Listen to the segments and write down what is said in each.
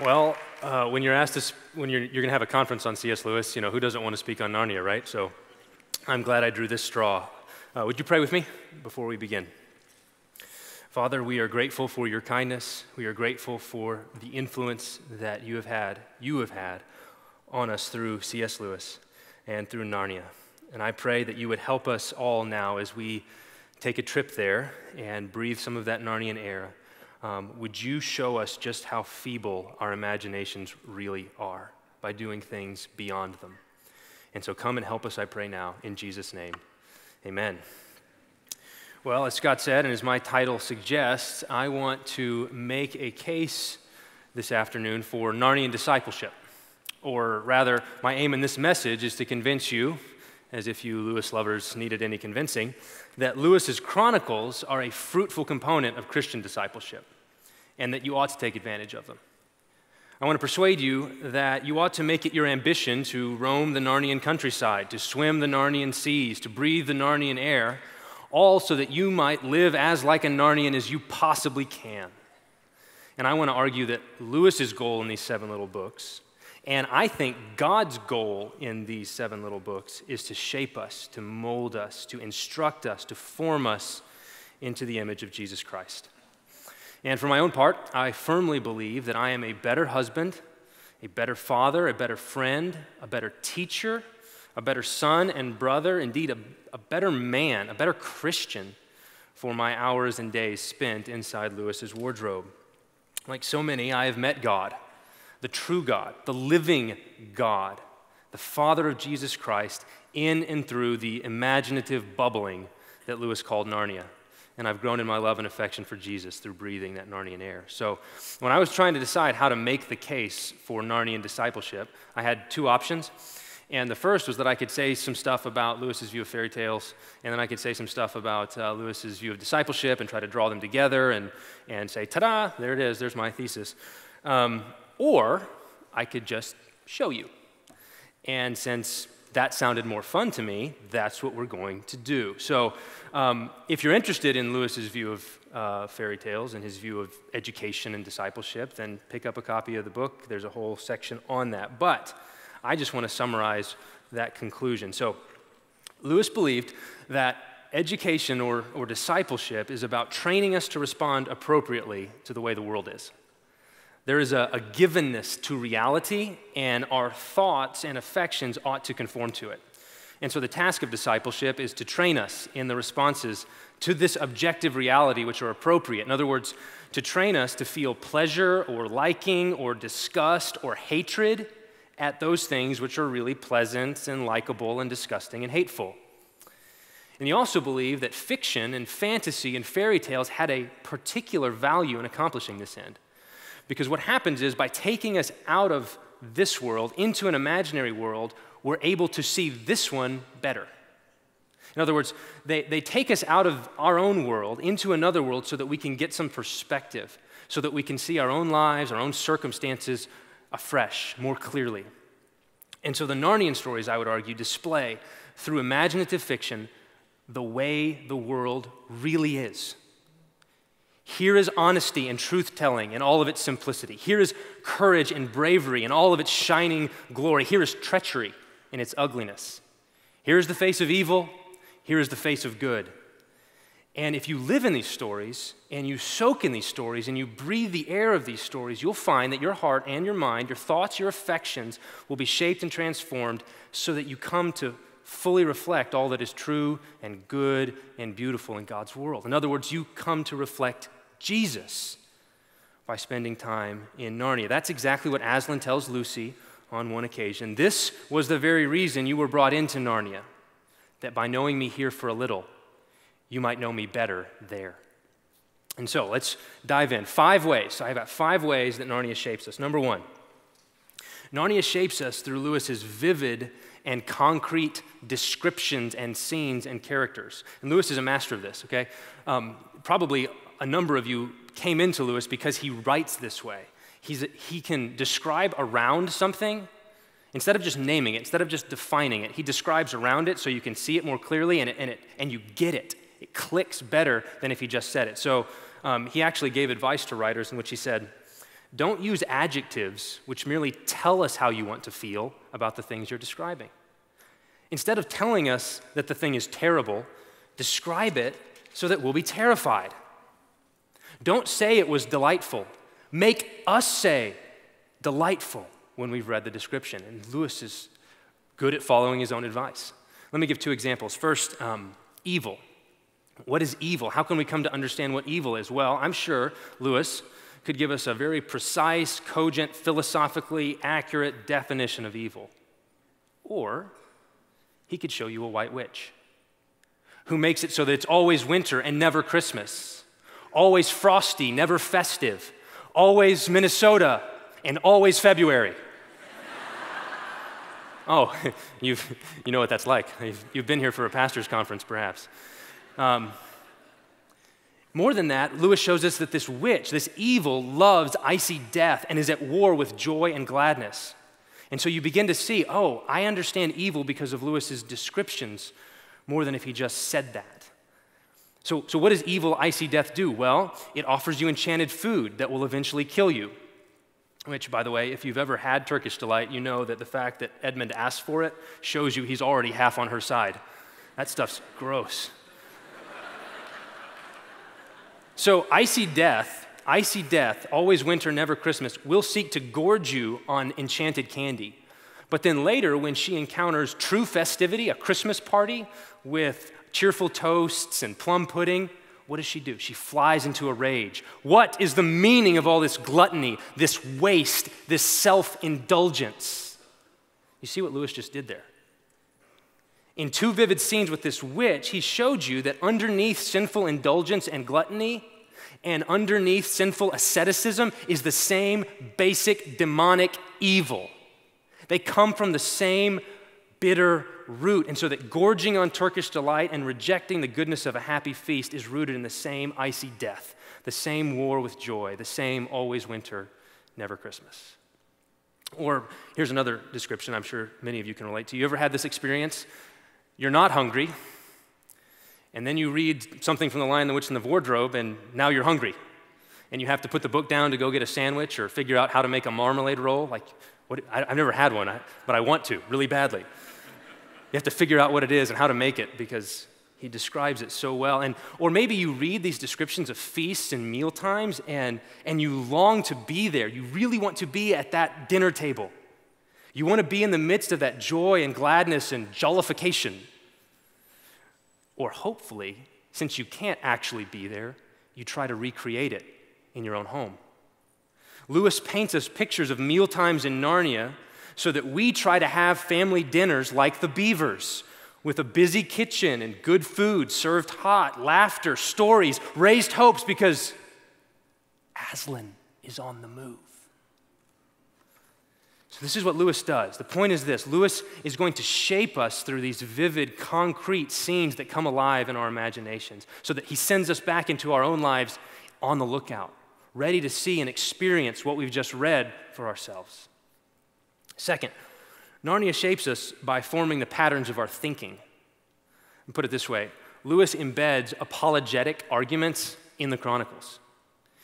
Well, uh, when you're asked to, when you're, you're going to have a conference on C.S. Lewis, you know, who doesn't want to speak on Narnia, right? So I'm glad I drew this straw. Uh, would you pray with me before we begin? Father, we are grateful for your kindness. We are grateful for the influence that you have had, you have had on us through C.S. Lewis and through Narnia. And I pray that you would help us all now as we take a trip there and breathe some of that Narnian air um, would you show us just how feeble our imaginations really are by doing things beyond them? And so come and help us, I pray now, in Jesus' name. Amen. Well, as Scott said, and as my title suggests, I want to make a case this afternoon for Narnian discipleship. Or rather, my aim in this message is to convince you, as if you Lewis lovers needed any convincing, that Lewis's chronicles are a fruitful component of Christian discipleship and that you ought to take advantage of them. I want to persuade you that you ought to make it your ambition to roam the Narnian countryside, to swim the Narnian seas, to breathe the Narnian air, all so that you might live as like a Narnian as you possibly can. And I want to argue that Lewis's goal in these seven little books and I think God's goal in these seven little books is to shape us, to mold us, to instruct us, to form us into the image of Jesus Christ. And for my own part, I firmly believe that I am a better husband, a better father, a better friend, a better teacher, a better son and brother, indeed, a, a better man, a better Christian for my hours and days spent inside Lewis's wardrobe. Like so many, I have met God the true God, the living God, the Father of Jesus Christ, in and through the imaginative bubbling that Lewis called Narnia. And I've grown in my love and affection for Jesus through breathing that Narnian air. So, when I was trying to decide how to make the case for Narnian discipleship, I had two options. And the first was that I could say some stuff about Lewis's view of fairy tales, and then I could say some stuff about uh, Lewis's view of discipleship and try to draw them together and, and say, ta da, there it is, there's my thesis. Um, or I could just show you. And since that sounded more fun to me, that's what we're going to do. So, um, if you're interested in Lewis's view of uh, fairy tales and his view of education and discipleship, then pick up a copy of the book. There's a whole section on that. But I just want to summarize that conclusion. So, Lewis believed that education or, or discipleship is about training us to respond appropriately to the way the world is. There is a, a givenness to reality, and our thoughts and affections ought to conform to it. And so the task of discipleship is to train us in the responses to this objective reality which are appropriate. In other words, to train us to feel pleasure or liking or disgust or hatred at those things which are really pleasant and likable and disgusting and hateful. And he also believed that fiction and fantasy and fairy tales had a particular value in accomplishing this end. Because what happens is by taking us out of this world into an imaginary world, we're able to see this one better. In other words, they, they take us out of our own world into another world so that we can get some perspective, so that we can see our own lives, our own circumstances afresh, more clearly. And so the Narnian stories, I would argue, display through imaginative fiction the way the world really is. Here is honesty and truth telling in all of its simplicity. Here is courage and bravery in all of its shining glory. Here is treachery in its ugliness. Here is the face of evil. Here is the face of good. And if you live in these stories and you soak in these stories and you breathe the air of these stories, you'll find that your heart and your mind, your thoughts, your affections will be shaped and transformed so that you come to fully reflect all that is true and good and beautiful in God's world. In other words, you come to reflect Jesus by spending time in Narnia. That's exactly what Aslan tells Lucy on one occasion. This was the very reason you were brought into Narnia, that by knowing me here for a little, you might know me better there. And so let's dive in. Five ways. So I have got five ways that Narnia shapes us. Number one, Narnia shapes us through Lewis's vivid and concrete descriptions and scenes and characters. And Lewis is a master of this, okay? Um, probably a number of you came into Lewis because he writes this way. He's, he can describe around something instead of just naming it, instead of just defining it. He describes around it so you can see it more clearly and, it, and, it, and you get it. It clicks better than if he just said it. So um, he actually gave advice to writers in which he said, Don't use adjectives which merely tell us how you want to feel about the things you're describing. Instead of telling us that the thing is terrible, describe it so that we'll be terrified. Don't say it was delightful. Make us say delightful when we've read the description. And Lewis is good at following his own advice. Let me give two examples. First, um, evil. What is evil? How can we come to understand what evil is? Well, I'm sure Lewis could give us a very precise, cogent, philosophically accurate definition of evil. Or he could show you a white witch who makes it so that it's always winter and never Christmas, always frosty, never festive, always Minnesota and always February. oh, you've, you know what that's like. You've, you've been here for a pastor's conference, perhaps. Um, more than that, Lewis shows us that this witch, this evil, loves icy death and is at war with joy and gladness. And so you begin to see, oh, I understand evil because of Lewis's descriptions more than if he just said that. So, so what does evil, icy death do? Well, it offers you enchanted food that will eventually kill you. Which, by the way, if you've ever had Turkish delight, you know that the fact that Edmund asked for it shows you he's already half on her side. That stuff's gross. So, icy death, icy death, always winter, never Christmas, will seek to gorge you on enchanted candy. But then later, when she encounters true festivity, a Christmas party with cheerful toasts and plum pudding, what does she do? She flies into a rage. What is the meaning of all this gluttony, this waste, this self indulgence? You see what Lewis just did there? In two vivid scenes with this witch, he showed you that underneath sinful indulgence and gluttony, and underneath sinful asceticism, is the same basic demonic evil. They come from the same bitter root. And so that gorging on Turkish delight and rejecting the goodness of a happy feast is rooted in the same icy death, the same war with joy, the same always winter, never Christmas. Or here's another description I'm sure many of you can relate to. You ever had this experience? you're not hungry, and then you read something from The Lion, the Witch, and the Wardrobe, and now you're hungry. And you have to put the book down to go get a sandwich or figure out how to make a marmalade roll. Like, what, I, have never had one, but I want to really badly. You have to figure out what it is and how to make it because he describes it so well. And, or maybe you read these descriptions of feasts and meal times and, and you long to be there. You really want to be at that dinner table. You want to be in the midst of that joy and gladness and jollification. Or hopefully, since you can't actually be there, you try to recreate it in your own home. Lewis paints us pictures of meal times in Narnia so that we try to have family dinners like the Beavers, with a busy kitchen and good food served hot, laughter, stories, raised hopes, because Aslan is on the move. So, this is what Lewis does. The point is this Lewis is going to shape us through these vivid, concrete scenes that come alive in our imaginations so that he sends us back into our own lives on the lookout, ready to see and experience what we've just read for ourselves. Second, Narnia shapes us by forming the patterns of our thinking. And put it this way Lewis embeds apologetic arguments in the Chronicles.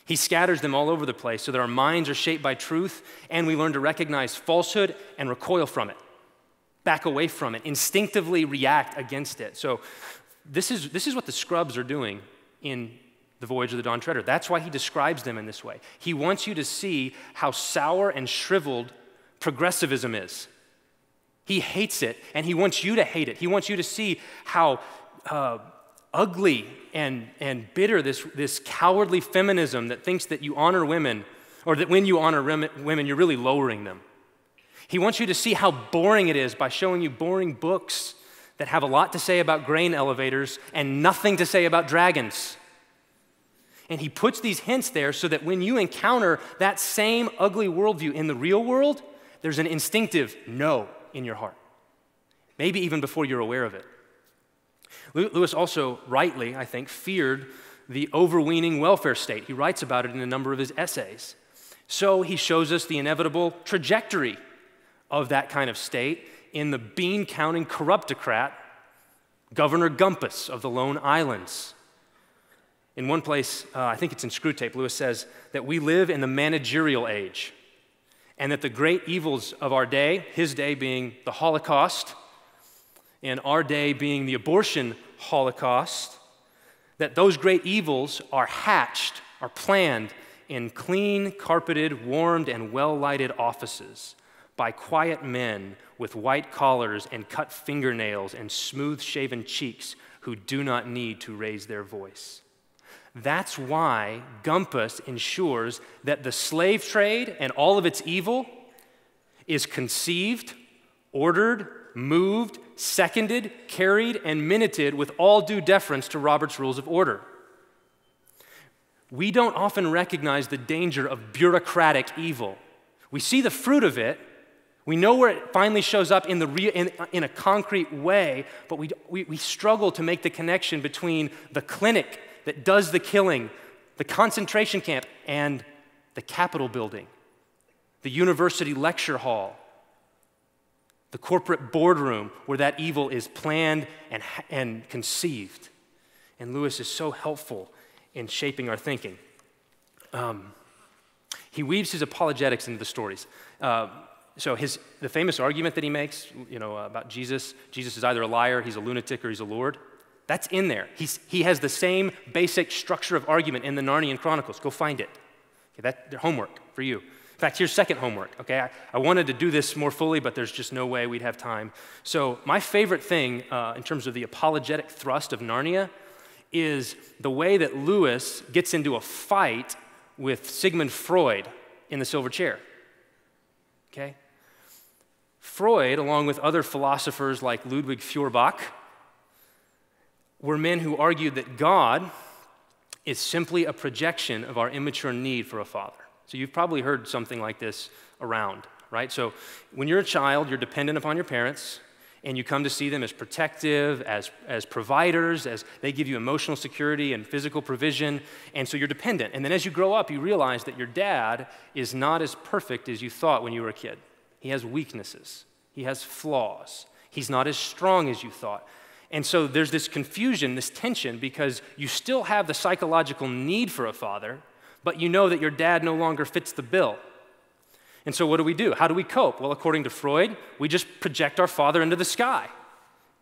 He scatters them all over the place so that our minds are shaped by truth and we learn to recognize falsehood and recoil from it, back away from it, instinctively react against it. So, this is, this is what the scrubs are doing in the voyage of the Dawn Treader. That's why he describes them in this way. He wants you to see how sour and shriveled progressivism is. He hates it, and he wants you to hate it. He wants you to see how uh, ugly and, and bitter, this, this cowardly feminism that thinks that you honor women, or that when you honor women, you're really lowering them. He wants you to see how boring it is by showing you boring books that have a lot to say about grain elevators and nothing to say about dragons. And he puts these hints there so that when you encounter that same ugly worldview in the real world, there's an instinctive no in your heart. Maybe even before you're aware of it. Lewis also, rightly, I think, feared the overweening welfare state. He writes about it in a number of his essays. So he shows us the inevitable trajectory of that kind of state in the bean counting corruptocrat, Governor Gumpus of the Lone Islands. In one place, uh, I think it's in Screwtape, Lewis says that we live in the managerial age and that the great evils of our day, his day being the Holocaust, and our day being the abortion Holocaust, that those great evils are hatched, are planned in clean, carpeted, warmed, and well lighted offices by quiet men with white collars and cut fingernails and smooth shaven cheeks who do not need to raise their voice. That's why Gumpus ensures that the slave trade and all of its evil is conceived, ordered, moved, seconded, carried, and minuted with all due deference to Robert's Rules of Order. We don't often recognize the danger of bureaucratic evil. We see the fruit of it, we know where it finally shows up in, the re- in, in a concrete way, but we, we, we struggle to make the connection between the clinic that does the killing, the concentration camp, and the Capitol building, the university lecture hall, the corporate boardroom where that evil is planned and, and conceived. And Lewis is so helpful in shaping our thinking. Um, he weaves his apologetics into the stories. Uh, so his, the famous argument that he makes, you know, about Jesus, Jesus is either a liar, he's a lunatic, or he's a Lord. That's in there. He's, he has the same basic structure of argument in the Narnian Chronicles. Go find it. Okay, that, homework for you. In fact, here's second homework. Okay, I, I, wanted to do this more fully, but there's just no way we'd have time. So my favorite thing uh, in terms of the apologetic thrust of Narnia is the way that Lewis gets into a fight with Sigmund Freud in the silver chair. Okay? Freud, along with other philosophers like Ludwig Feuerbach, were men who argued that God is simply a projection of our immature need for a father. So you've probably heard something like this around, right? So when you're a child, you're dependent upon your parents, and you come to see them as protective, as, as providers, as they give you emotional security and physical provision, and so you're dependent. And then as you grow up, you realize that your dad is not as perfect as you thought when you were a kid. He has weaknesses, he has flaws, he's not as strong as you thought. And so there's this confusion, this tension, because you still have the psychological need for a father, but you know that your dad no longer fits the bill. And so what do we do? How do we cope? Well, according to Freud, we just project our father into the sky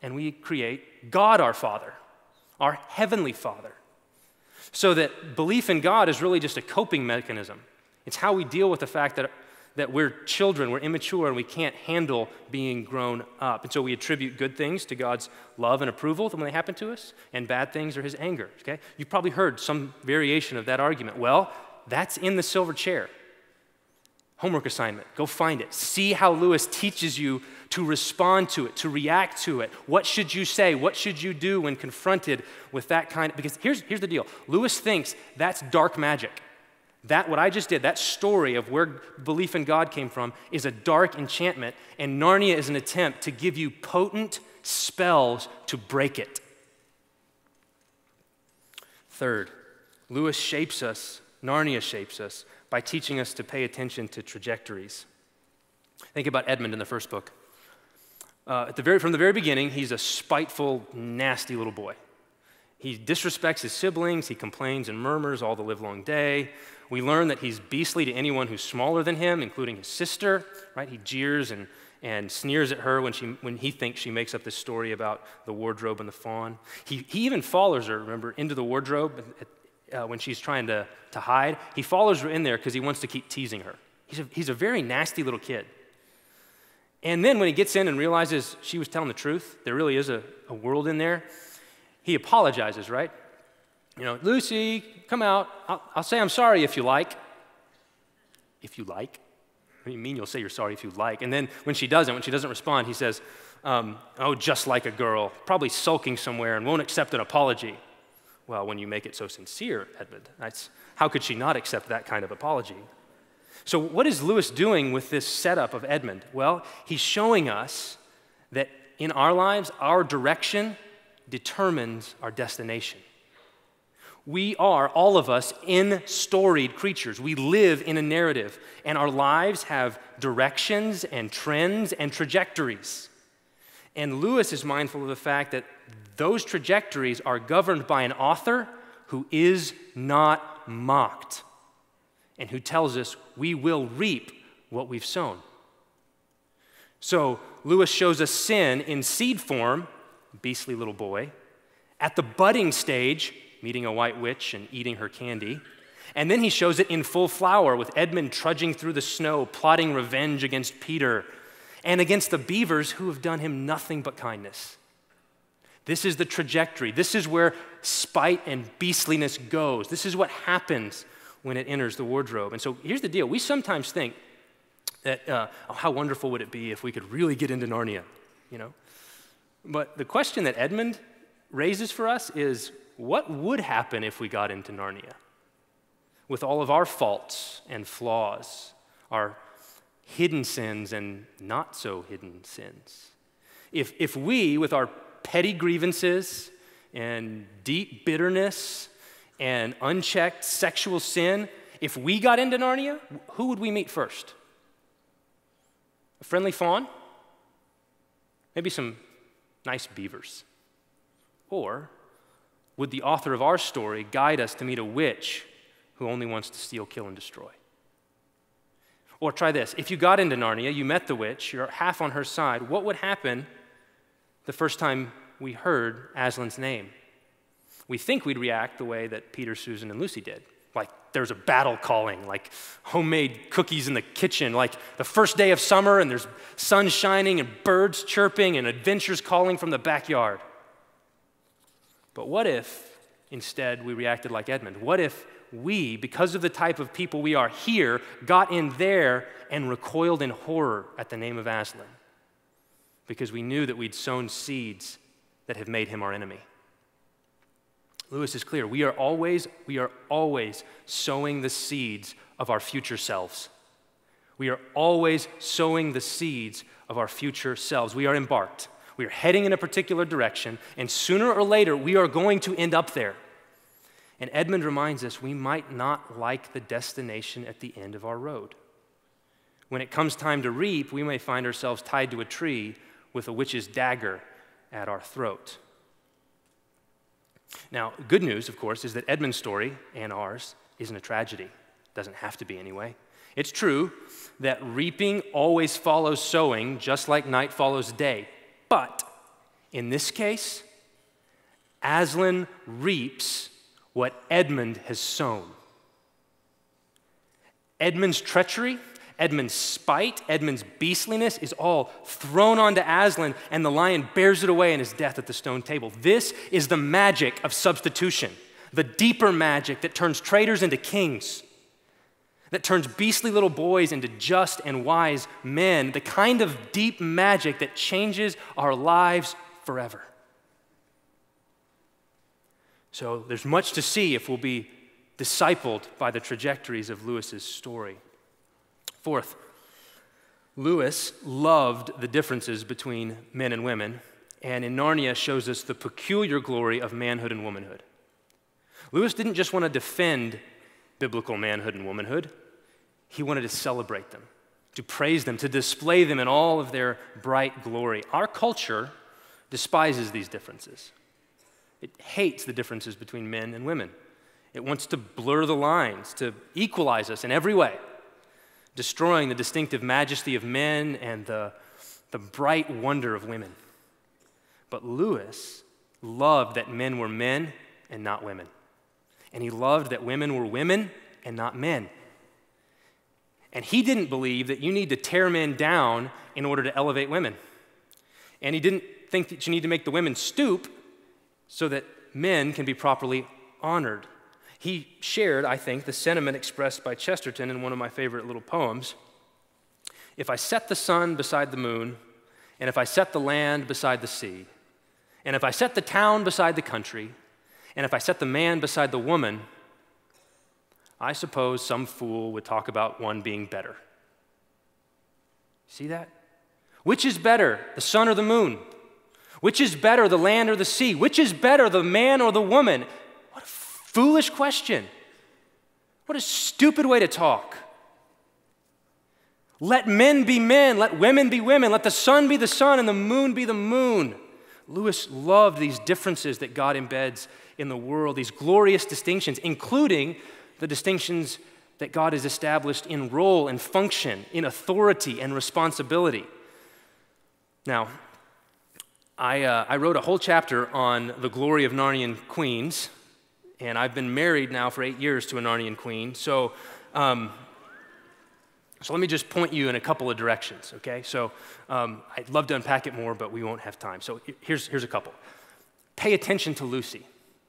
and we create God our Father, our heavenly Father. So that belief in God is really just a coping mechanism. It's how we deal with the fact that that we're children, we're immature, and we can't handle being grown up. And so we attribute good things to God's love and approval when they happen to us, and bad things are his anger. Okay? You've probably heard some variation of that argument. Well, that's in the silver chair. Homework assignment. Go find it. See how Lewis teaches you to respond to it, to react to it. What should you say? What should you do when confronted with that kind of because here's, here's the deal. Lewis thinks that's dark magic. That, what I just did, that story of where belief in God came from, is a dark enchantment, and Narnia is an attempt to give you potent spells to break it. Third, Lewis shapes us, Narnia shapes us, by teaching us to pay attention to trajectories. Think about Edmund in the first book. Uh, at the very, from the very beginning, he's a spiteful, nasty little boy. He disrespects his siblings, he complains and murmurs all the livelong day. We learn that he's beastly to anyone who's smaller than him, including his sister, right? He jeers and, and sneers at her when, she, when he thinks she makes up this story about the wardrobe and the fawn. He, he even follows her, remember, into the wardrobe uh, when she's trying to, to hide. He follows her in there because he wants to keep teasing her. He's a, he's a very nasty little kid. And then when he gets in and realizes she was telling the truth, there really is a, a world in there, he apologizes, right? You know, Lucy, come out. I'll, I'll say I'm sorry if you like. If you like? What do you mean you'll say you're sorry if you like? And then when she doesn't, when she doesn't respond, he says, um, Oh, just like a girl, probably sulking somewhere and won't accept an apology. Well, when you make it so sincere, Edmund, how could she not accept that kind of apology? So, what is Lewis doing with this setup of Edmund? Well, he's showing us that in our lives, our direction determines our destination. We are, all of us, in storied creatures. We live in a narrative, and our lives have directions and trends and trajectories. And Lewis is mindful of the fact that those trajectories are governed by an author who is not mocked, and who tells us we will reap what we've sown. So, Lewis shows us sin in seed form, beastly little boy, at the budding stage, meeting a white witch and eating her candy. And then he shows it in full flower with Edmund trudging through the snow, plotting revenge against Peter and against the beavers who have done him nothing but kindness. This is the trajectory. This is where spite and beastliness goes. This is what happens when it enters the wardrobe. And so here's the deal we sometimes think that, uh, oh, how wonderful would it be if we could really get into Narnia, you know? But the question that Edmund raises for us is what would happen if we got into Narnia? With all of our faults and flaws, our hidden sins and not so hidden sins. If, if we, with our petty grievances and deep bitterness and unchecked sexual sin, if we got into Narnia, who would we meet first? A friendly fawn? Maybe some nice beavers? Or would the author of our story guide us to meet a witch who only wants to steal, kill, and destroy? Or try this if you got into Narnia, you met the witch, you're half on her side, what would happen the first time we heard Aslan's name? We think we'd react the way that Peter, Susan, and Lucy did. Like there's a battle calling, like homemade cookies in the kitchen, like the first day of summer and there's sun shining and birds chirping and adventures calling from the backyard. But what if instead we reacted like Edmund? What if we, because of the type of people we are here, got in there and recoiled in horror at the name of Aslan? Because we knew that we'd sown seeds that have made him our enemy. Lewis is clear. We are always, we are always sowing the seeds of our future selves. We are always sowing the seeds of our future selves. We are embarked. We are heading in a particular direction, and sooner or later, we are going to end up there. And Edmund reminds us we might not like the destination at the end of our road. When it comes time to reap, we may find ourselves tied to a tree with a witch's dagger at our throat. Now, good news, of course, is that Edmund's story and ours isn't a tragedy. It Doesn't have to be anyway. It's true that reaping always follows sowing, just like night follows day. But in this case, Aslan reaps what Edmund has sown. Edmund's treachery, Edmund's spite, Edmund's beastliness is all thrown onto Aslan, and the lion bears it away in his death at the stone table. This is the magic of substitution, the deeper magic that turns traitors into kings, that turns beastly little boys into just and wise men, the kind of deep magic that changes our lives forever. So there's much to see if we'll be discipled by the trajectories of Lewis's story. Fourth, Lewis loved the differences between men and women, and in Narnia shows us the peculiar glory of manhood and womanhood. Lewis didn't just want to defend biblical manhood and womanhood, he wanted to celebrate them, to praise them, to display them in all of their bright glory. Our culture despises these differences. It hates the differences between men and women. It wants to blur the lines, to equalize us in every way, destroying the distinctive majesty of men and the, the bright wonder of women. But Lewis loved that men were men and not women. And he loved that women were women and not men. And he didn't believe that you need to tear men down in order to elevate women. And he didn't think that you need to make the women stoop so that men can be properly honored. He shared, I think, the sentiment expressed by Chesterton in one of my favorite little poems. If I set the sun beside the moon, and if I set the land beside the sea, and if I set the town beside the country, and if I set the man beside the woman, I suppose some fool would talk about one being better. See that? Which is better, the sun or the moon? Which is better, the land or the sea? Which is better, the man or the woman? Foolish question. What a stupid way to talk. Let men be men, let women be women, let the sun be the sun and the moon be the moon. Lewis loved these differences that God embeds in the world, these glorious distinctions, including the distinctions that God has established in role and function, in authority and responsibility. Now, I, uh, I wrote a whole chapter on the glory of Narnian queens, and I've been married now for eight years to a Narnian queen. So, um, so let me just point you in a couple of directions, okay? So um, I'd love to unpack it more, but we won't have time. So here's, here's a couple. Pay attention to Lucy.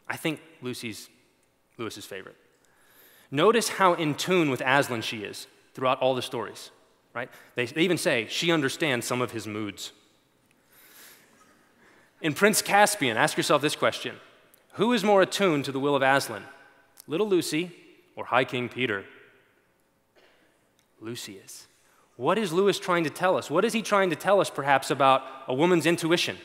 I think Lucy's Lewis's favorite. Notice how in tune with Aslan she is throughout all the stories, right? They, they even say she understands some of his moods. In Prince Caspian, ask yourself this question Who is more attuned to the will of Aslan, little Lucy or High King Peter? Lucy is. What is Lewis trying to tell us? What is he trying to tell us, perhaps, about a woman's intuition?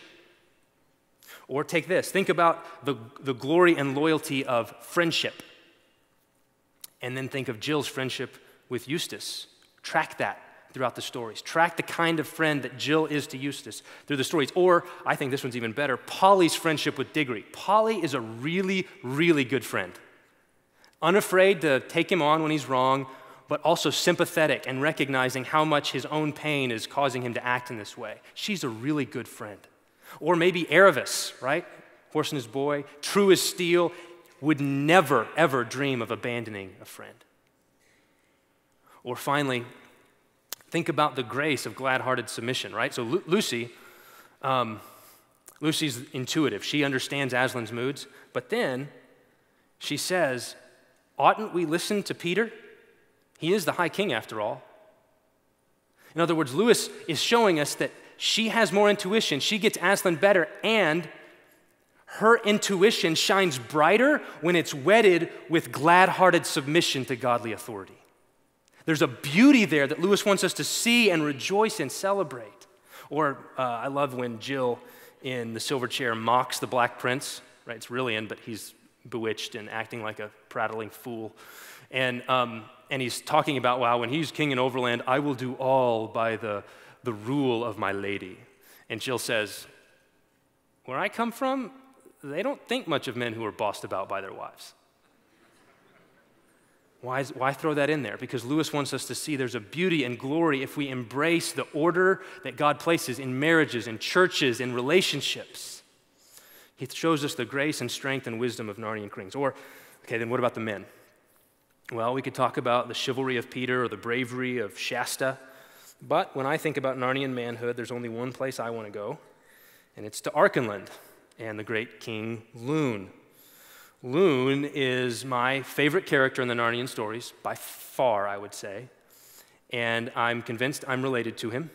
Or take this think about the, the glory and loyalty of friendship. And then think of Jill's friendship with Eustace. Track that throughout the stories. Track the kind of friend that Jill is to Eustace through the stories. Or, I think this one's even better Polly's friendship with Diggory. Polly is a really, really good friend. Unafraid to take him on when he's wrong, but also sympathetic and recognizing how much his own pain is causing him to act in this way. She's a really good friend. Or maybe Aravis, right? Horse and his boy, true as steel, would never, ever dream of abandoning a friend. Or finally, think about the grace of glad hearted submission, right? So Lu- Lucy, um, Lucy's intuitive. She understands Aslan's moods, but then she says, Oughtn't we listen to Peter? He is the high king after all. In other words, Lewis is showing us that she has more intuition, she gets Aslan better, and her intuition shines brighter when it's wedded with glad hearted submission to godly authority. There's a beauty there that Lewis wants us to see and rejoice and celebrate. Or uh, I love when Jill in the silver chair mocks the black prince, right? It's Rilian, but he's bewitched and acting like a prattling fool. And, um, and he's talking about, wow, when he's king in Overland, I will do all by the, the rule of my lady. And Jill says, Where I come from, they don't think much of men who are bossed about by their wives. Why, is, why throw that in there? Because Lewis wants us to see there's a beauty and glory if we embrace the order that God places in marriages, in churches, in relationships. He shows us the grace and strength and wisdom of Narnian kings. Or, okay, then what about the men? Well, we could talk about the chivalry of Peter or the bravery of Shasta. But when I think about Narnian manhood, there's only one place I want to go, and it's to Archenland and the great King Lune. Lune is my favorite character in the Narnian stories, by far, I would say. And I'm convinced I'm related to him,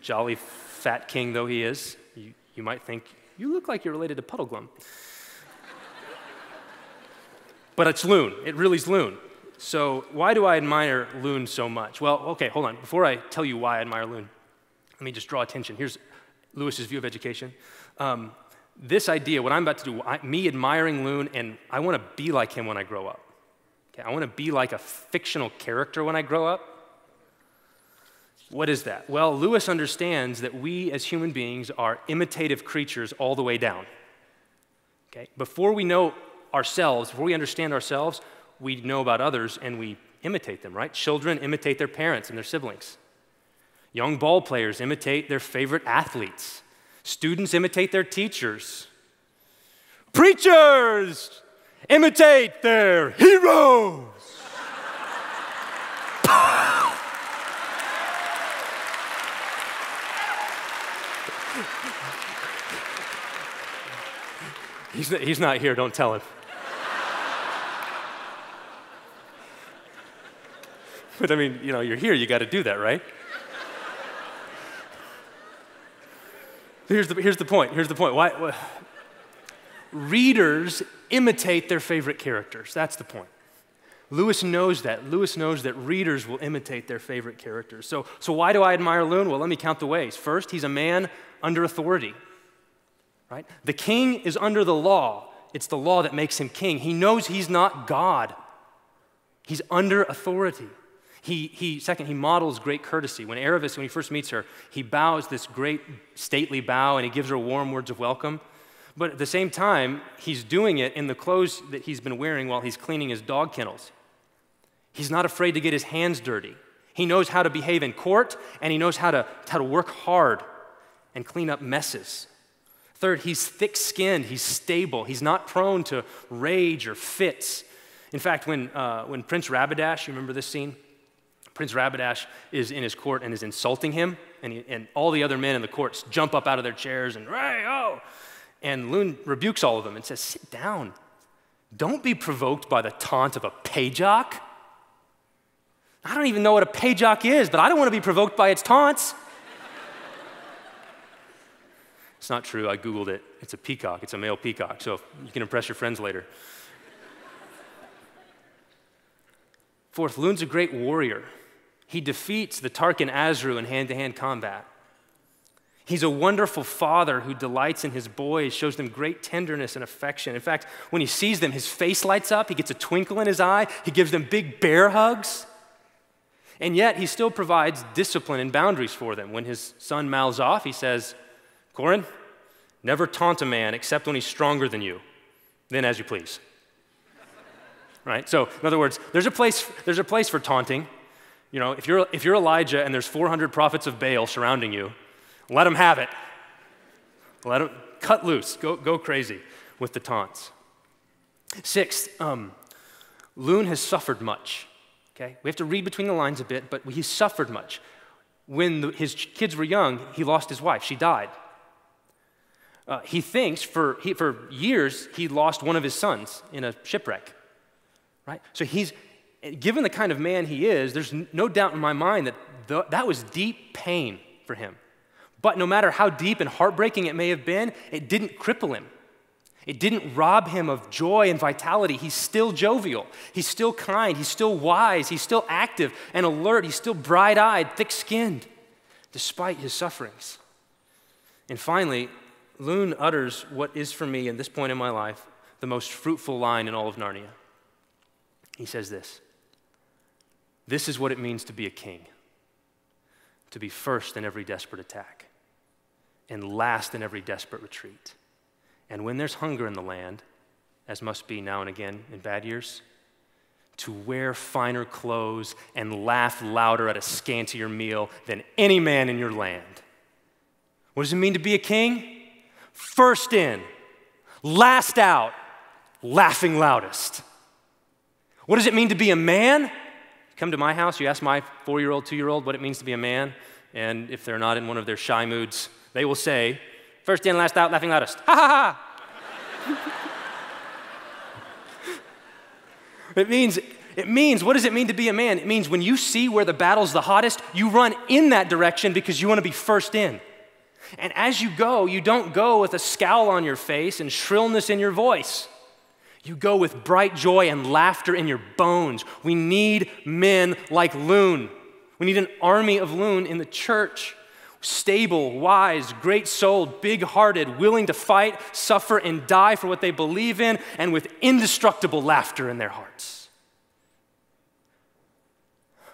jolly fat king though he is. You, you might think, you look like you're related to Puddleglum. but it's Lune. It really is Lune. So, why do I admire Lune so much? Well, okay, hold on. Before I tell you why I admire Lune, let me just draw attention. Here's Lewis's view of education. Um, this idea, what I'm about to do, I, me admiring Lune, and I want to be like him when I grow up. Okay, I want to be like a fictional character when I grow up. What is that? Well, Lewis understands that we as human beings are imitative creatures all the way down. Okay? Before we know ourselves, before we understand ourselves, we know about others and we imitate them, right? Children imitate their parents and their siblings. Young ball players imitate their favorite athletes. Students imitate their teachers. Preachers imitate their heroes. he's, not, he's not here, don't tell him. but I mean, you know, you're here, you got to do that, right? Here's the, here's the point. Here's the point. Why, why, readers imitate their favorite characters. That's the point. Lewis knows that. Lewis knows that readers will imitate their favorite characters. So, so why do I admire Lune? Well, let me count the ways. First, he's a man under authority. Right? The king is under the law. It's the law that makes him king. He knows he's not God. He's under authority. He, he, second, he models great courtesy. When Aravis, when he first meets her, he bows this great stately bow and he gives her warm words of welcome. But at the same time, he's doing it in the clothes that he's been wearing while he's cleaning his dog kennels. He's not afraid to get his hands dirty. He knows how to behave in court and he knows how to, how to work hard and clean up messes. Third, he's thick skinned, he's stable, he's not prone to rage or fits. In fact, when, uh, when Prince Rabadash, you remember this scene? Prince Rabadash is in his court and is insulting him, and, he, and all the other men in the courts jump up out of their chairs and, Ray, oh! And Lune rebukes all of them and says, Sit down. Don't be provoked by the taunt of a paycock. I don't even know what a paycock is, but I don't want to be provoked by its taunts. it's not true. I Googled it. It's a peacock, it's a male peacock, so you can impress your friends later. Fourth, Lune's a great warrior. He defeats the Tarkaan Azrooh in hand to hand combat. He's a wonderful father who delights in his boys, shows them great tenderness and affection. In fact, when he sees them, his face lights up, he gets a twinkle in his eye, he gives them big bear hugs. And yet, he still provides discipline and boundaries for them. When his son mouths off, he says, Corin, never taunt a man except when he's stronger than you. Then, as you please. right? So, in other words, there's a place, there's a place for taunting. You know, if you're, if you're Elijah and there's 400 prophets of Baal surrounding you, let them have it. Let them cut loose, go, go crazy with the taunts. Sixth, um, Lune has suffered much. Okay? We have to read between the lines a bit, but he suffered much. When the, his kids were young, he lost his wife. She died. Uh, he thinks for, he, for years he lost one of his sons in a shipwreck. Right? So he's, given the kind of man he is, there's no doubt in my mind that the, that was deep pain for him. But no matter how deep and heartbreaking it may have been, it didn't cripple him. It didn't rob him of joy and vitality. He's still jovial. He's still kind. He's still wise. He's still active and alert. He's still bright eyed, thick skinned, despite his sufferings. And finally, Lune utters what is for me, at this point in my life, the most fruitful line in all of Narnia. He says this This is what it means to be a king, to be first in every desperate attack, and last in every desperate retreat and when there's hunger in the land, as must be now and again in bad years, to wear finer clothes and laugh louder at a scantier meal than any man in your land. What does it mean to be a king? First in, last out, laughing loudest. What does it mean to be a man? Come to my house, you ask my four year old, two year old what it means to be a man, and if they're not in one of their shy moods, they will say, First in, last out, laughing loudest. Ha ha ha! it means it means, what does it mean to be a man? It means when you see where the battle's the hottest, you run in that direction because you want to be first in. And as you go, you don't go with a scowl on your face and shrillness in your voice. You go with bright joy and laughter in your bones. We need men like Lune. We need an army of Lune in the church stable, wise, great souled, big hearted, willing to fight, suffer, and die for what they believe in, and with indestructible laughter in their hearts.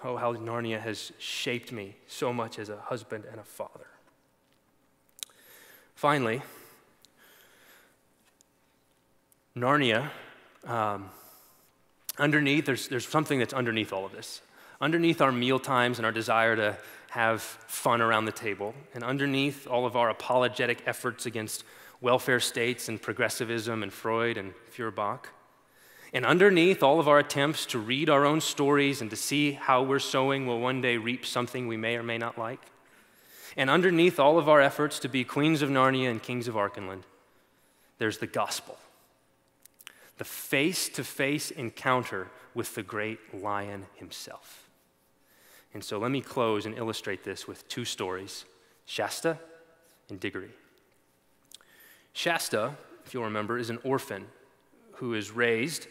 Oh, how Narnia has shaped me so much as a husband and a father. Finally, Narnia, um, underneath, there's, there's something that's underneath all of this. Underneath our meal times and our desire to have fun around the table. And underneath all of our apologetic efforts against welfare states and progressivism and Freud and Feuerbach, and underneath all of our attempts to read our own stories and to see how we're sowing will one day reap something we may or may not like, and underneath all of our efforts to be queens of Narnia and kings of Archenland, there's the gospel. The face to face encounter with the great lion himself. And so let me close and illustrate this with two stories Shasta and Diggory. Shasta, if you'll remember, is an orphan who is raised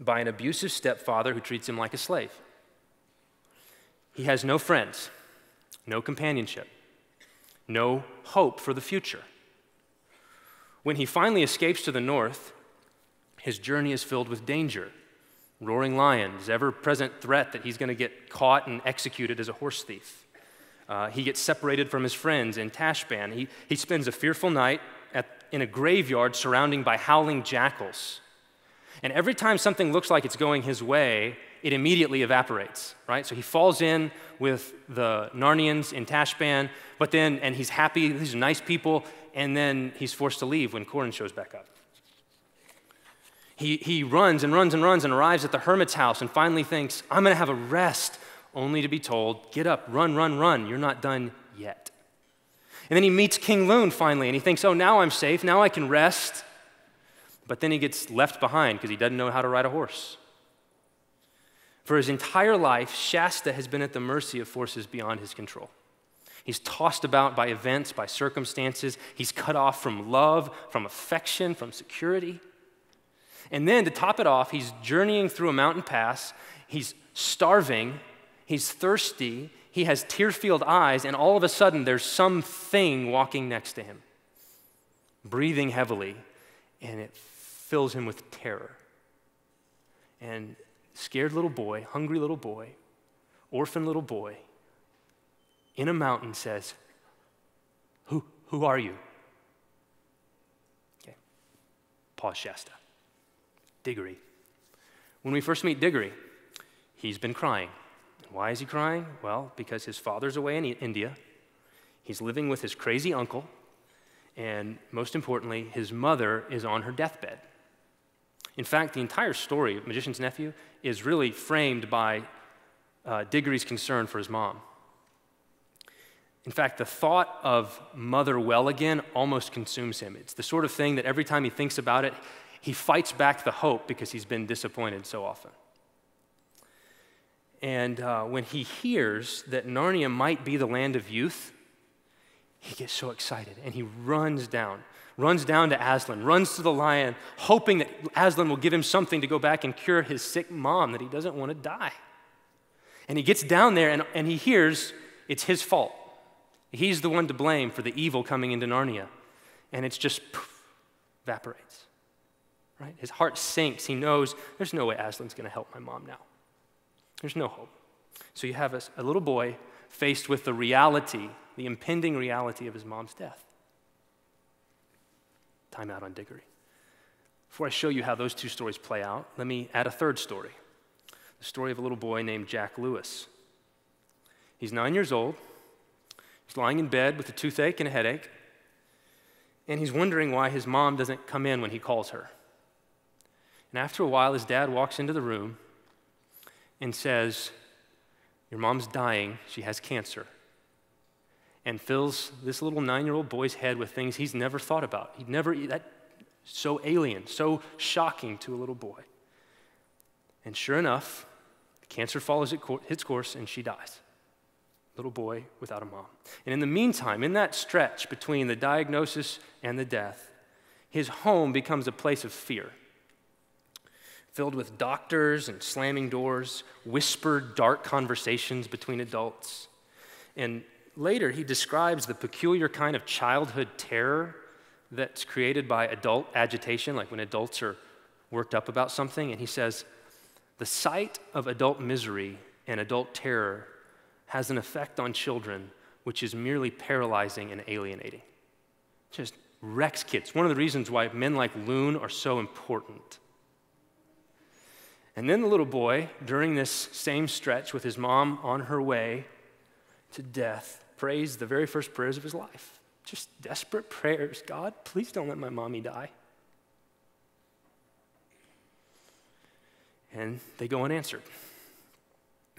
by an abusive stepfather who treats him like a slave. He has no friends, no companionship, no hope for the future. When he finally escapes to the north, his journey is filled with danger roaring lions, ever present threat that he's going to get caught and executed as a horse thief. Uh, he gets separated from his friends in Tashbaan. He, he spends a fearful night at, in a graveyard surrounded by howling jackals. And every time something looks like it's going his way, it immediately evaporates, right? So he falls in with the Narnians in Tashbaan, but then, and he's happy, these are nice people, and then he's forced to leave when Corin shows back up. He, he runs and runs and runs and arrives at the hermit's house and finally thinks, I'm going to have a rest, only to be told, Get up, run, run, run. You're not done yet. And then he meets King Lune finally, and he thinks, Oh, now I'm safe. Now I can rest. But then he gets left behind because he doesn't know how to ride a horse. For his entire life, Shasta has been at the mercy of forces beyond his control. He's tossed about by events, by circumstances. He's cut off from love, from affection, from security. And then to top it off, he's journeying through a mountain pass. He's starving. He's thirsty. He has tear filled eyes. And all of a sudden, there's something walking next to him, breathing heavily. And it fills him with terror. And scared little boy, hungry little boy, orphan little boy, in a mountain says, Who, who are you? Okay. Pause Shasta. Diggory. When we first meet Diggory, he's been crying. Why is he crying? Well, because his father's away in India. He's living with his crazy uncle. And most importantly, his mother is on her deathbed. In fact, the entire story of Magician's Nephew is really framed by uh, Diggory's concern for his mom. In fact, the thought of mother well again almost consumes him. It's the sort of thing that every time he thinks about it, he fights back the hope because he's been disappointed so often. And uh, when he hears that Narnia might be the land of youth, he gets so excited and he runs down, runs down to Aslan, runs to the lion, hoping that Aslan will give him something to go back and cure his sick mom, that he doesn't want to die. And he gets down there and, and he hears it's his fault. He's the one to blame for the evil coming into Narnia. And it's just poof, evaporates. Right? His heart sinks. He knows there's no way Aslan's going to help my mom now. There's no hope. So you have a, a little boy faced with the reality, the impending reality of his mom's death. Time out on Diggory. Before I show you how those two stories play out, let me add a third story the story of a little boy named Jack Lewis. He's nine years old. He's lying in bed with a toothache and a headache, and he's wondering why his mom doesn't come in when he calls her. And after a while, his dad walks into the room and says, Your mom's dying. She has cancer. And fills this little nine year old boy's head with things he's never thought about. He'd never, that so alien, so shocking to a little boy. And sure enough, cancer follows its course and she dies. Little boy without a mom. And in the meantime, in that stretch between the diagnosis and the death, his home becomes a place of fear filled with doctors and slamming doors, whispered, dark conversations between adults. And later, he describes the peculiar kind of childhood terror that's created by adult agitation, like when adults are worked up about something. And he says, the sight of adult misery and adult terror has an effect on children which is merely paralyzing and alienating. Just wrecks kids. One of the reasons why men like Lune are so important. And then the little boy, during this same stretch with his mom on her way to death, prays the very first prayers of his life. Just desperate prayers God, please don't let my mommy die. And they go unanswered.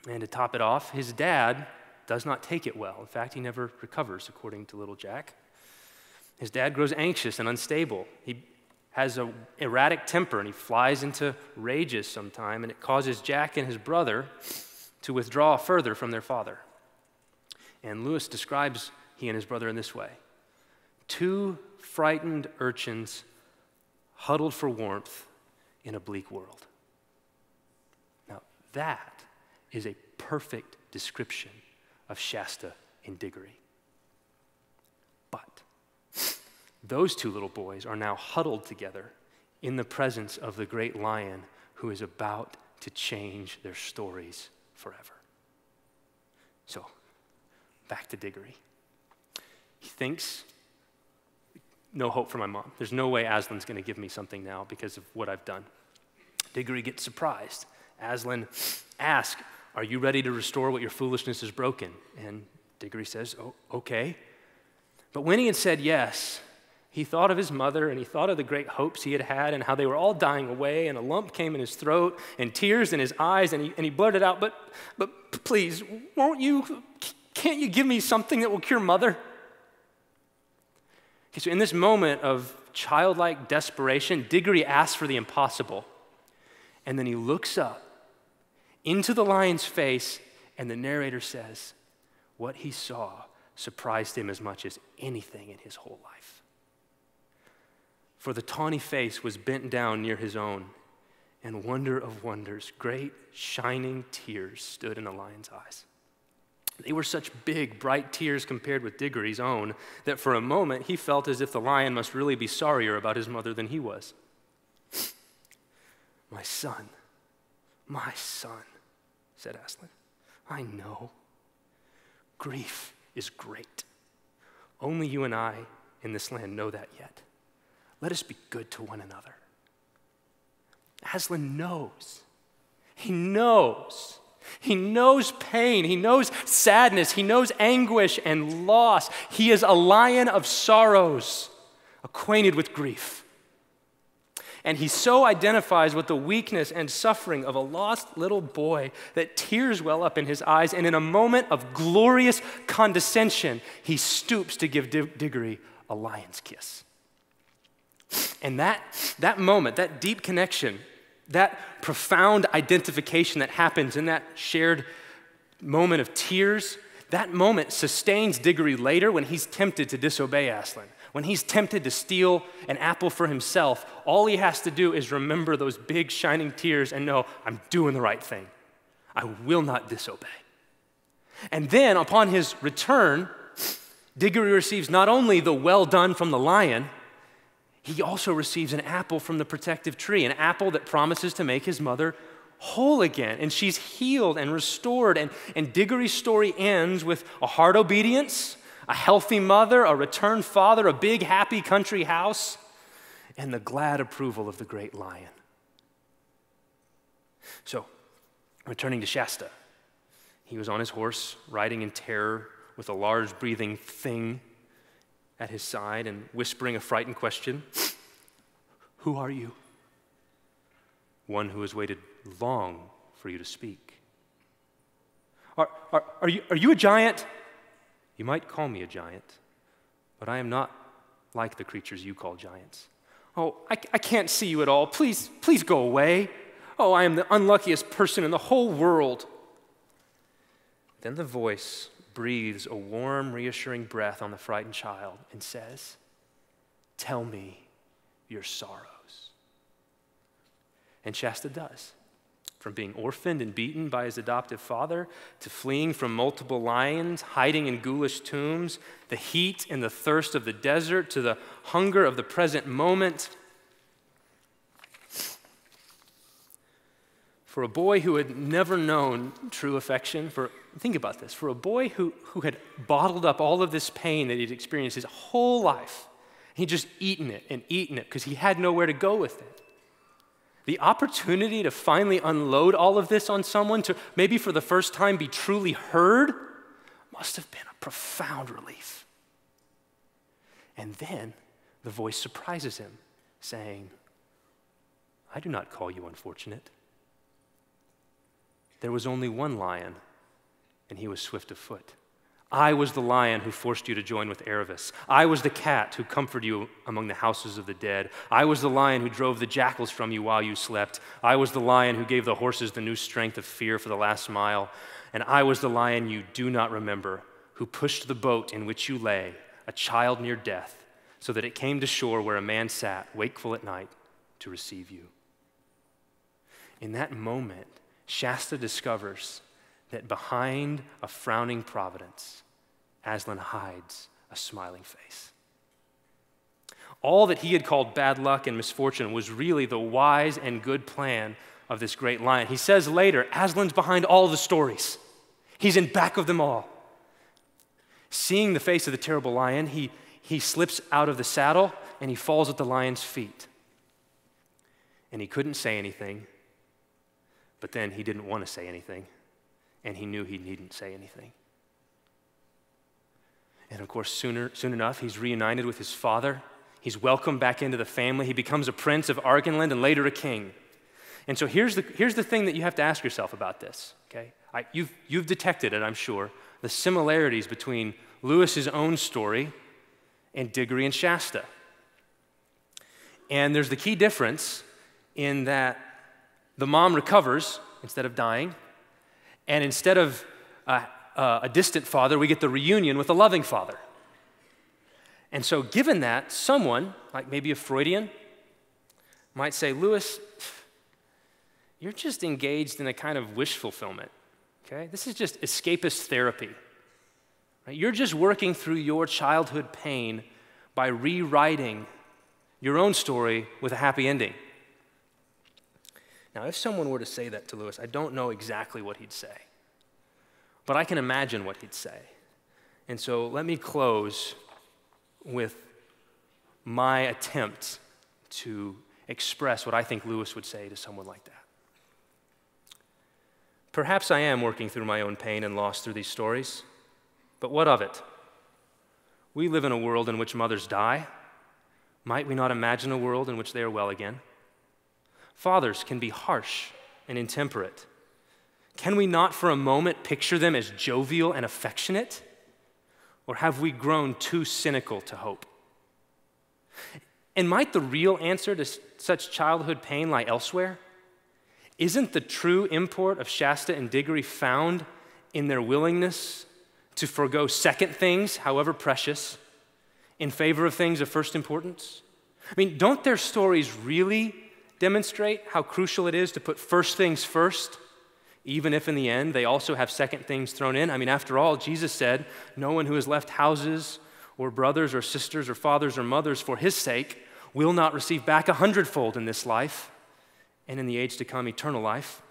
And to top it off, his dad does not take it well. In fact, he never recovers, according to little Jack. His dad grows anxious and unstable. He has an erratic temper and he flies into rages sometime, and it causes Jack and his brother to withdraw further from their father. And Lewis describes he and his brother in this way two frightened urchins huddled for warmth in a bleak world. Now, that is a perfect description of Shasta and Diggory. But those two little boys are now huddled together in the presence of the great lion who is about to change their stories forever. So, back to Diggory. He thinks, no hope for my mom. There's no way Aslan's going to give me something now because of what I've done. Diggory gets surprised. Aslan asks, Are you ready to restore what your foolishness has broken? And Diggory says, Oh, okay. But when he had said yes, he thought of his mother and he thought of the great hopes he had had and how they were all dying away, and a lump came in his throat and tears in his eyes, and he, and he blurted out, But, but please, won't you, can't you give me something that will cure mother? Okay, so in this moment of childlike desperation, Diggory asks for the impossible. And then he looks up into the lion's face, and the narrator says, What he saw surprised him as much as anything in his whole life. For the tawny face was bent down near his own, and wonder of wonders, great shining tears stood in the lion's eyes. They were such big, bright tears compared with Diggory's own that for a moment he felt as if the lion must really be sorrier about his mother than he was. My son, my son, said Aslan, I know. Grief is great. Only you and I in this land know that yet. Let us be good to one another. Aslan knows. He knows he knows pain. He knows sadness. He knows anguish and loss. He is a lion of sorrows, acquainted with grief. And he so identifies with the weakness and suffering of a lost little boy that tears well up in his eyes. And in a moment of glorious condescension, he stoops to give Diggory a lion's kiss. And that, that moment, that deep connection, that profound identification that happens in that shared moment of tears, that moment sustains Diggory later when he's tempted to disobey Aslan. When he's tempted to steal an apple for himself, all he has to do is remember those big shining tears and know, I'm doing the right thing. I will not disobey. And then upon his return, Diggory receives not only the well done from the lion, he also receives an apple from the protective tree, an apple that promises to make his mother whole again. And she's healed and restored. And, and Diggory's story ends with a hard obedience, a healthy mother, a returned father, a big, happy country house, and the glad approval of the great lion. So, returning to Shasta, he was on his horse, riding in terror with a large breathing thing at his side and whispering a frightened question Who are you? One who has waited long for you to speak. Are, are, are, you, are you a giant? You might call me a giant, but I am not like the creatures you call giants. Oh, I, I can't see you at all. Please, please go away. Oh, I am the unluckiest person in the whole world. Then the voice breathes a warm, reassuring breath on the frightened child and says, Tell me your sorrows. And Shasta does. From being orphaned and beaten by his adoptive father, to fleeing from multiple lions, hiding in ghoulish tombs, the heat and the thirst of the desert, to the hunger of the present moment, For a boy who had never known true affection, for think about this, for a boy who, who had bottled up all of this pain that he'd experienced his whole life, he'd just eaten it and eaten it because he had nowhere to go with it. The opportunity to finally unload all of this on someone, to maybe for the first time be truly heard, must have been a profound relief. And then the voice surprises him, saying, I do not call you unfortunate. There was only one lion, and he was swift of foot. I was the lion who forced you to join with Aravis. I was the cat who comforted you among the houses of the dead. I was the lion who drove the jackals from you while you slept. I was the lion who gave the horses the new strength of fear for the last mile. And I was the lion you do not remember, who pushed the boat in which you lay, a child near death, so that it came to shore where a man sat, wakeful at night, to receive you. In that moment, Shasta discovers that behind a frowning providence, Aslan hides a smiling face. All that he had called bad luck and misfortune was really the wise and good plan of this great lion. He says later, Aslan's behind all the stories, he's in back of them all. Seeing the face of the terrible lion, he, he slips out of the saddle and he falls at the lion's feet. And he couldn't say anything, but then he didn't want to say anything, and he knew he needn't say anything. And of course, sooner, soon enough, he's reunited with his father. He's welcomed back into the family. He becomes a prince of Archenland and later a king. And so here's the, here's the thing that you have to ask yourself about this, okay? I, you've, you've detected it, I'm sure, the similarities between Lewis's own story and Diggory and Shasta. And there's the key difference in that the mom recovers instead of dying, and instead of uh, uh, a distant father, we get the reunion with a loving father. And so, given that, someone, like maybe a Freudian, might say, Lewis, you're just engaged in a kind of wish fulfillment. Okay? This is just escapist therapy. Right? You're just working through your childhood pain by rewriting your own story with a happy ending. Now, if someone were to say that to Lewis, I don't know exactly what he'd say, but I can imagine what he'd say. And so let me close with my attempt to express what I think Lewis would say to someone like that. Perhaps I am working through my own pain and loss through these stories, but what of it? We live in a world in which mothers die. Might we not imagine a world in which they are well again? Fathers can be harsh and intemperate. Can we not for a moment picture them as jovial and affectionate? Or have we grown too cynical to hope? And might the real answer to such childhood pain lie elsewhere? Isn't the true import of Shasta and Diggory found in their willingness to forego second things, however precious, in favor of things of first importance? I mean, don't their stories really demonstrate how crucial it is to put first things first, even if in the end they also have second things thrown in. I mean, after all, Jesus said, No one who has left houses or brothers or sisters or fathers or mothers for his sake will not receive back a hundredfold in this life and in the age to come eternal life.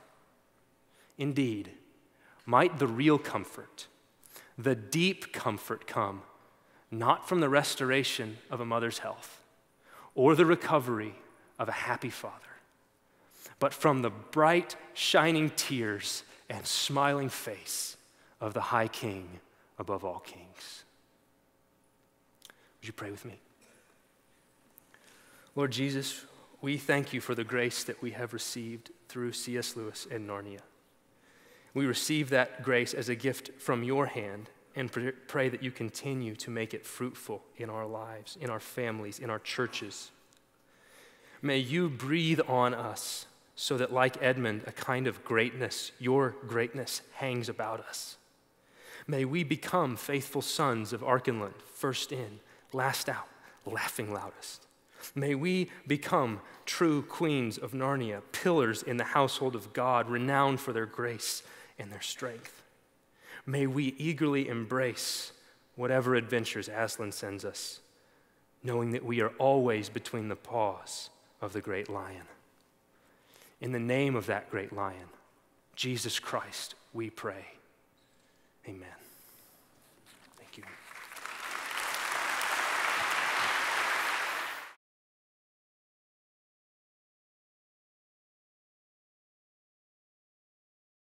Indeed, might the real comfort, the deep comfort come not from the restoration of a mother's health or the recovery of a happy father, but from the bright, shining tears and smiling face of the high king above all kings. Would you pray with me? Lord Jesus, we thank you for the grace that we have received through C.S. Lewis and Narnia. We receive that grace as a gift from your hand and pray that you continue to make it fruitful in our lives, in our families, in our churches. May you breathe on us so that, like Edmund, a kind of greatness, your greatness, hangs about us. May we become faithful sons of Archenland, first in, last out, laughing loudest. May we become true queens of Narnia, pillars in the household of God, renowned for their grace and their strength. May we eagerly embrace whatever adventures Aslan sends us, knowing that we are always between the paws of the great lion. In the name of that great lion, Jesus Christ, we pray. Amen.